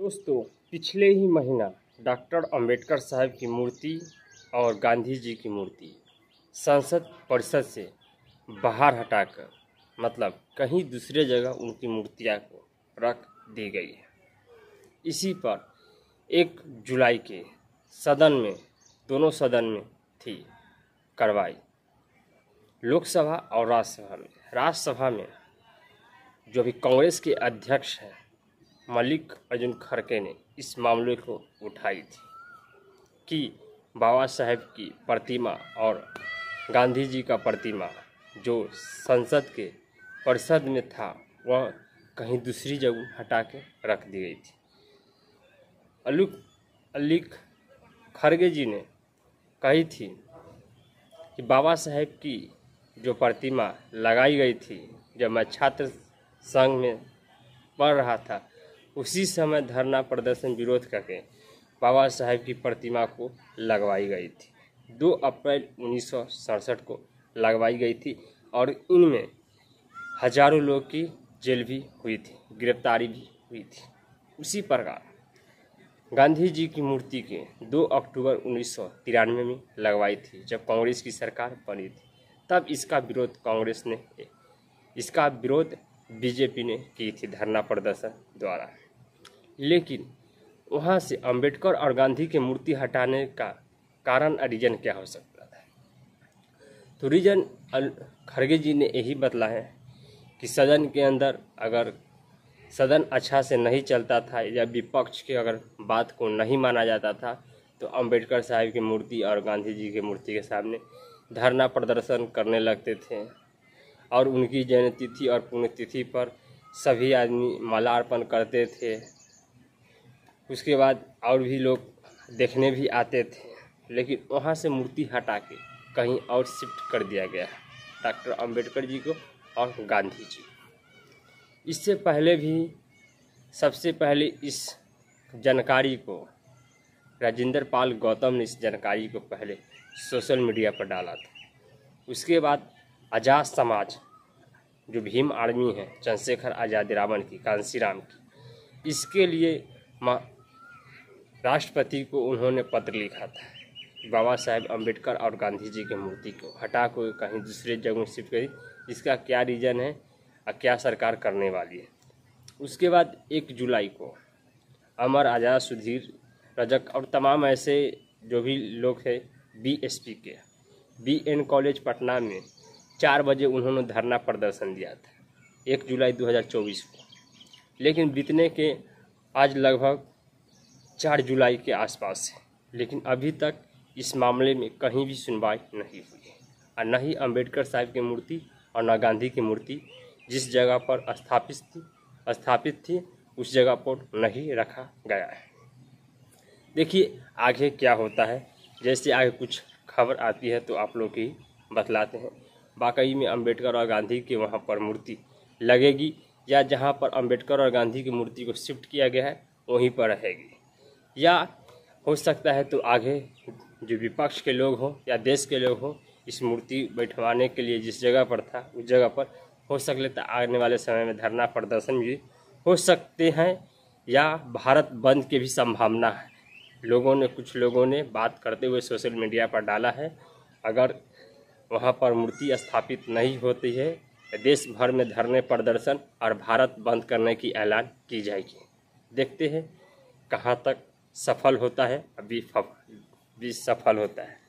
दोस्तों, पिछले ही महीना डॉक्टर अंबेडकर साहब की मूर्ति और गांधी जी की मूर्ति संसद परिषद से बाहर हटाकर मतलब कहीं दूसरे जगह उनकी मूर्तियाँ को रख दी गई है। इसी पर एक जुलाई के सदन में, दोनों सदन में थी कार्रवाई। लोकसभा और राज्यसभा में। राज्यसभा में जो अभी कांग्रेस के अध्यक्ष हैं मलिक अर्जुन खड़गे ने इस मामले को उठाई थी कि बाबा साहेब की प्रतिमा और गांधी जी का प्रतिमा जो संसद के परिषद में था, वह कहीं दूसरी जगह हटा के रख दी गई थी। अलुक, अलिक खड़गे जी ने कही थी कि बाबा साहेब की जो प्रतिमा लगाई गई थी, जब मैं छात्र संघ में पढ़ रहा था उसी समय धरना प्रदर्शन विरोध करके बाबा साहेब की प्रतिमा को लगवाई गई थी। 2 अप्रैल उन्नीस सौ सड़सठ को लगवाई गई थी और इनमें हज़ारों लोग की जेल भी हुई थी, गिरफ्तारी भी हुई थी। उसी प्रकार गांधी जी की मूर्ति के 2 अक्टूबर उन्नीस सौ तिरानवे में लगवाई थी, जब कांग्रेस की सरकार बनी थी। तब इसका विरोध कांग्रेस ने, इसका विरोध बीजेपी ने की थी धरना प्रदर्शन द्वारा। लेकिन वहाँ से अंबेडकर और गांधी की मूर्ति हटाने का कारण रीजन क्या हो सकता था तो रीजन खड़गे जी ने यही बतला है कि सदन के अंदर अगर सदन अच्छा से नहीं चलता था या विपक्ष के अगर बात को नहीं माना जाता था तो अंबेडकर साहब की मूर्ति और गांधी जी की मूर्ति के सामने धरना प्रदर्शन करने लगते थे और उनकी जन्मतिथि और पुण्यतिथि पर सभी आदमी मालार्पण करते थे। उसके बाद और भी लोग देखने भी आते थे, लेकिन वहाँ से मूर्ति हटा के कहीं और शिफ्ट कर दिया गया। है डॉक्टर अंबेडकर जी को और गांधी जी। इससे पहले भी, सबसे पहले इस जानकारी को, राजेंद्र पाल गौतम ने इस जानकारी को पहले सोशल मीडिया पर डाला था। उसके बाद आज़ाद समाज, जो भीम आर्मी है, चंद्रशेखर आज़ाद रावण की, कांसीराम की, इसके लिए राष्ट्रपति को उन्होंने पत्र लिखा था। बाबा साहेब अंबेडकर और गांधी जी की मूर्ति को हटा को कहीं दूसरे जगह शिफ्ट करी इसका क्या रीज़न है और क्या सरकार करने वाली है। उसके बाद एक जुलाई को अमर आज़ाद सुधीर रजक और तमाम ऐसे जो भी लोग हैं बीएसपी के बी एन कॉलेज पटना में चार बजे उन्होंने धरना प्रदर्शन दिया था, एक जुलाई 2024 को। लेकिन बीतने के आज लगभग चार जुलाई के आसपास है, लेकिन अभी तक इस मामले में कहीं भी सुनवाई नहीं हुई है। और न ही अंबेडकर साहब की मूर्ति और न गांधी की मूर्ति जिस जगह पर स्थापित थी स्थापित थी, उस जगह पर नहीं रखा गया है। देखिए, आगे क्या होता है, जैसे आगे कुछ खबर आती है तो आप लोग ही बतलाते हैं। वाकई में अंबेडकर और गांधी के वहाँ पर मूर्ति लगेगी या जहाँ पर अंबेडकर और गांधी की मूर्ति को शिफ्ट किया गया है, वहीं पर रहेगी। या हो सकता है तो आगे जो विपक्ष के लोग हों या देश के लोग हों, इस मूर्ति बैठवाने के लिए जिस जगह पर था, उस जगह पर हो सकता तो आने वाले समय में धरना प्रदर्शन भी हो सकते हैं या भारत बंद की भी संभावना है। लोगों ने, कुछ लोगों ने बात करते हुए सोशल मीडिया पर डाला है, अगर वहाँ पर मूर्ति स्थापित नहीं होती है तो देश भर में धरने प्रदर्शन और भारत बंद करने की ऐलान की जाएगी। देखते हैं कहाँ तक सफल होता है अभी सफल होता है।